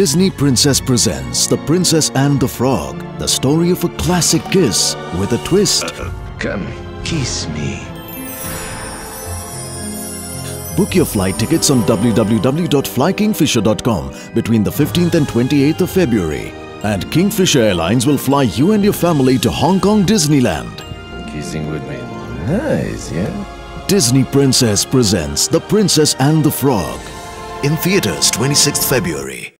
Disney Princess presents The Princess and the Frog, the story of a classic kiss with a twist. Come, kiss me. Book your flight tickets on www.flykingfisher.com between the 15th and 28th of February. And Kingfisher Airlines will fly you and your family to Hong Kong Disneyland. Kissing would be nice, yeah? Disney Princess presents The Princess and the Frog. In theaters 26th February.